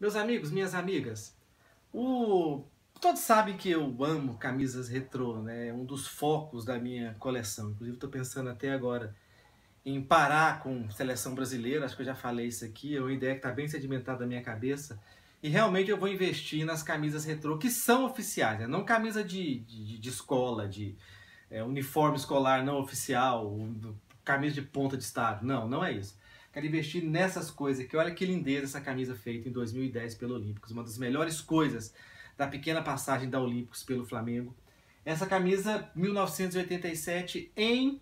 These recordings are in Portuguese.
Meus amigos, minhas amigas, o... todos sabem que eu amo camisas retrô, né? É um dos focos da minha coleção. Inclusive estou pensando até agora em parar com seleção brasileira, acho que eu já falei isso aqui, é uma ideia que está bem sedimentada na minha cabeça. E realmente eu vou investir nas camisas retrô que são oficiais, né? não camisa de, de, de escola, de é, uniforme escolar não oficial, camisa de ponta de estado. Não, não é isso. Quero investir nessas coisas aqui. Olha que lindeza essa camisa feita em 2010 pelo Olímpicos. Uma das melhores coisas da pequena passagem da Olímpicos pelo Flamengo. Essa camisa 1987 em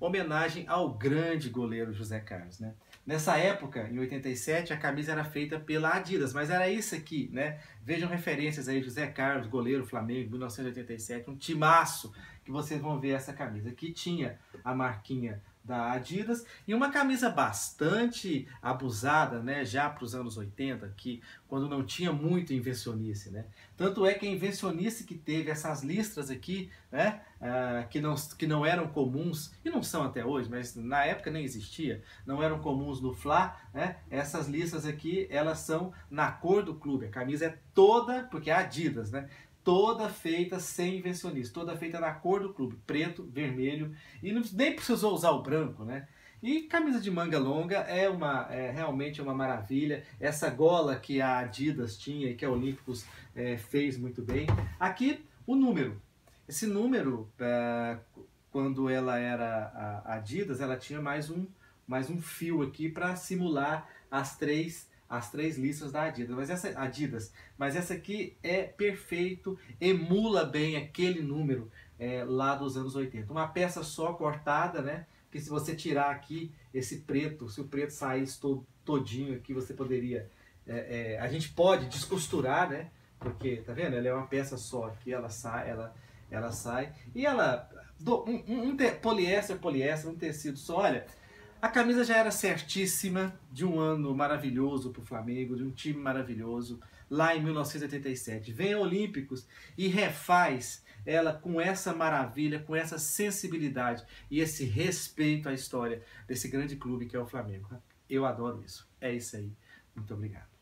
homenagem ao grande goleiro José Carlos, né? Nessa época, em 87, a camisa era feita pela Adidas, mas era isso aqui, né? Vejam referências aí, José Carlos, goleiro Flamengo, 1987, um timaço que vocês vão ver essa camisa. Aqui tinha a marquinha da Adidas e uma camisa bastante abusada, né, já para os anos 80, que quando não tinha muito invencionice, né? Tanto é que a invencionice que teve essas listras aqui, né, uh, que, não, que não eram comuns, e não são até hoje, mas na época nem existia, não eram comuns no Fla, né? Essas listras aqui, elas são na cor do clube, a camisa é toda, porque é Adidas, né? Toda feita sem invencionista, toda feita na cor do clube, preto, vermelho, e não, nem precisou usar o branco, né? E camisa de manga longa é uma é realmente uma maravilha. Essa gola que a Adidas tinha e que a Olímpicos é, fez muito bem. Aqui o número. Esse número, é, quando ela era a Adidas, ela tinha mais um mais um fio aqui para simular as três as três listas da Adidas. Mas essa Adidas, mas essa aqui é perfeito, emula bem aquele número é, lá dos anos 80. Uma peça só cortada, né? Que se você tirar aqui esse preto, se o preto saísse todo, todinho aqui, você poderia. É, é, a gente pode descosturar, né? Porque, tá vendo? Ela é uma peça só aqui, ela sai, ela, ela sai. E ela. Um, um, um poliéster, poliéster, um tecido só, olha. A camisa já era certíssima de um ano maravilhoso para o Flamengo, de um time maravilhoso, lá em 1987. Vem a Olímpicos e refaz ela com essa maravilha, com essa sensibilidade e esse respeito à história desse grande clube que é o Flamengo. Eu adoro isso. É isso aí. Muito obrigado.